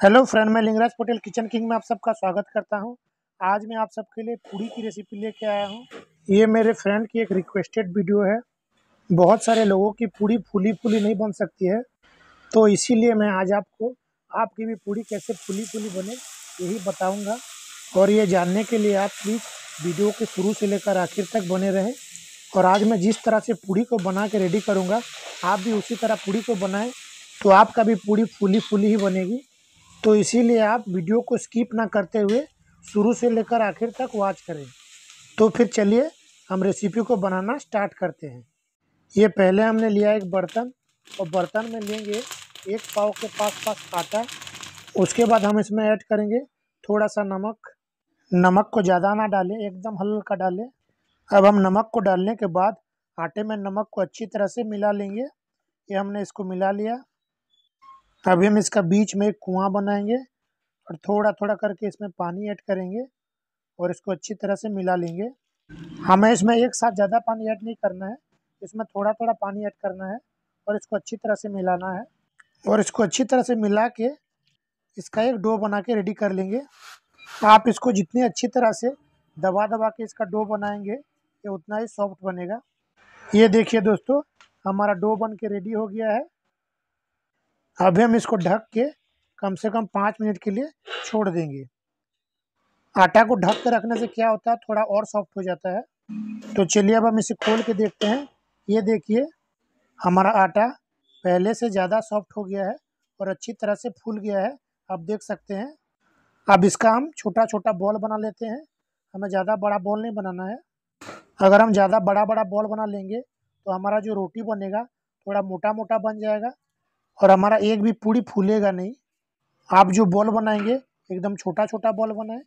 Hello friend, मैं Lingaraj Patel, kitchen king में आप सबका स्वागत करता हूँ। आज मैं आप सबके लिए पूड़ी की रेसिपी लेके आया हूँ। ये मेरे फ्रेंड की एक रिक्वेस्टेड वीडियो है। बहुत सारे लोगों की पूड़ी फूली फूली नहीं बन सकती है। तो इसीलिए मैं आज आपको, आपकी भी पूड़ी कैसे फूली फूली बने, यही बताऊँगा। और ये जानने के लिए आप प्लीज़ वीडियो के शुरू से लेकर आखिर तक बने रहें। और आज मैं जिस तरह से पूड़ी को बना के रेडी करूँगा, आप भी उसी तरह पूड़ी को बनाएँ तो आपका भी पूड़ी फूली फूली ही बनेगी। तो इसीलिए आप वीडियो को स्किप ना करते हुए शुरू से लेकर आखिर तक वॉच करें। तो फिर चलिए, हम रेसिपी को बनाना स्टार्ट करते हैं। ये पहले हमने लिया एक बर्तन, और बर्तन में लेंगे एक पाव के पास पास आटा। उसके बाद हम इसमें ऐड करेंगे थोड़ा सा नमक। नमक को ज़्यादा ना डालें, एकदम हल्का डालें। अब हम नमक को डालने के बाद आटे में नमक को अच्छी तरह से मिला लेंगे। ये हमने इसको मिला लिया। अभी हम इसका बीच में एक कुआँ बनाएँगे और थोड़ा थोड़ा करके इसमें पानी ऐड करेंगे और इसको अच्छी तरह से मिला लेंगे। हमें इसमें एक साथ ज़्यादा पानी ऐड नहीं करना है, इसमें थोड़ा थोड़ा पानी ऐड करना है और इसको अच्छी तरह से मिलाना है। और इसको अच्छी तरह से मिला के इसका एक डो बना के रेडी कर लेंगे। आप इसको जितनी अच्छी तरह से दबा दबा के इसका डो बनाएँगे, ये उतना ही सॉफ्ट बनेगा। ये देखिए दोस्तों, हमारा डो बन के रेडी हो गया है। अभी हम इसको ढक के कम से कम पाँच मिनट के लिए छोड़ देंगे। आटा को ढक के रखने से क्या होता है? थोड़ा और सॉफ्ट हो जाता है। तो चलिए अब हम इसे खोल के देखते हैं। ये देखिए, हमारा आटा पहले से ज़्यादा सॉफ्ट हो गया है और अच्छी तरह से फूल गया है। आप देख सकते हैं। अब इसका हम छोटा छोटा बॉल बना लेते हैं। हमें ज़्यादा बड़ा बॉल नहीं बनाना है। अगर हम ज़्यादा बड़ा बड़ा बॉल बना लेंगे तो हमारा जो रोटी बनेगा, थोड़ा मोटा मोटा बन जाएगा। और हमारा एक भी पूड़ी फूलेगा नहीं। आप जो बॉल बनाएँगे, एकदम छोटा छोटा बॉल बनाएँ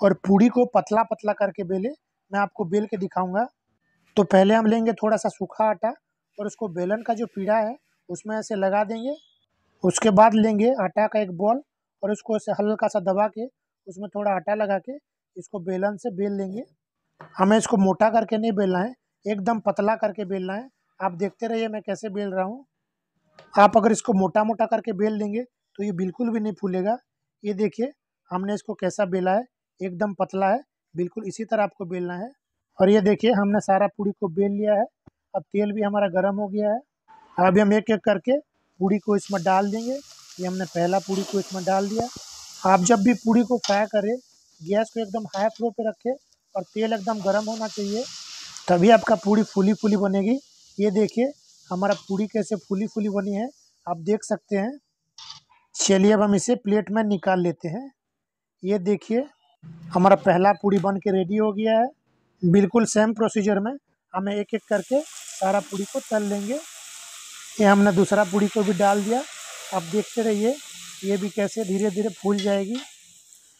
और पूड़ी को पतला पतला करके बेले। मैं आपको बेल के दिखाऊँगा। तो पहले हम लेंगे थोड़ा सा सूखा आटा और उसको बेलन का जो पीड़ा है, उसमें ऐसे लगा देंगे। उसके बाद लेंगे आटा का एक बॉल और उसको ऐसे हल्का सा दबा के उसमें थोड़ा आटा लगा के इसको बेलन से बेल लेंगे। हमें इसको मोटा करके नहीं बेलना है, एकदम पतला करके बेलना है। आप देखते रहिए मैं कैसे बेल रहा हूँ। आप अगर इसको मोटा मोटा करके बेल देंगे तो ये बिल्कुल भी नहीं फूलेगा। ये देखिए, हमने इसको कैसा बेला है, एकदम पतला है, बिल्कुल इसी तरह आपको बेलना है। और ये देखिए, हमने सारा पूड़ी को बेल लिया है। अब तेल भी हमारा गर्म हो गया है। अभी हम एक एक करके पूड़ी को इसमें डाल देंगे। ये हमने पहला पूड़ी को इसमें डाल दिया। आप जब भी पूड़ी को फ्राई करें, गैस को एकदम हाई फ्लो पे रखें और तेल एकदम गर्म होना चाहिए, तभी आपका पूड़ी फूली फूली बनेगी। ये देखिए हमारा पूरी कैसे फूली फूली बनी है, आप देख सकते हैं। चलिए अब हम इसे प्लेट में निकाल लेते हैं। ये देखिए, हमारा पहला पूड़ी बन के रेडी हो गया है। बिल्कुल सेम प्रोसीजर में हमें एक एक करके सारा पूड़ी को तल लेंगे। ये हमने दूसरा पूड़ी को भी डाल दिया। आप देखते रहिए, ये भी कैसे धीरे धीरे फूल जाएगी।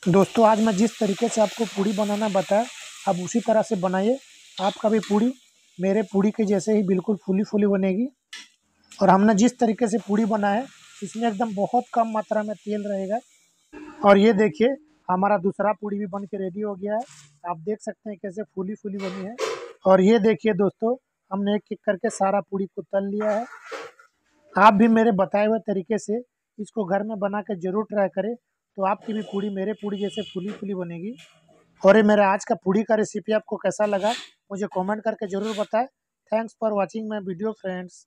दोस्तों, आज मैं जिस तरीके से आपको पूड़ी बनाना बताया, आप उसी तरह से बनाइए। आपका भी पूड़ी मेरे पूड़ी के जैसे ही बिल्कुल फूली फूली बनेगी। और हमने जिस तरीके से पूड़ी बनाया है इसमें एकदम बहुत कम मात्रा में तेल रहेगा। और ये देखिए, हमारा दूसरा पूड़ी भी बन के रेडी हो गया है। आप देख सकते हैं कैसे फूली फूली बनी है। और ये देखिए दोस्तों, हमने एक एक करके सारा पूड़ी को तल लिया है। आप भी मेरे बताए हुए तरीके से इसको घर में बना कर ज़रूर ट्राई करें तो आपकी भी पूड़ी मेरे पूड़ी जैसे फूली फूली बनेगी। और ये मेरा आज का पूड़ी का रेसिपी आपको कैसा लगा? मुझे कमेंट करके ज़रूर बताएँ। Thanks for watching my video friends